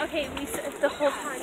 Okay, we the whole time.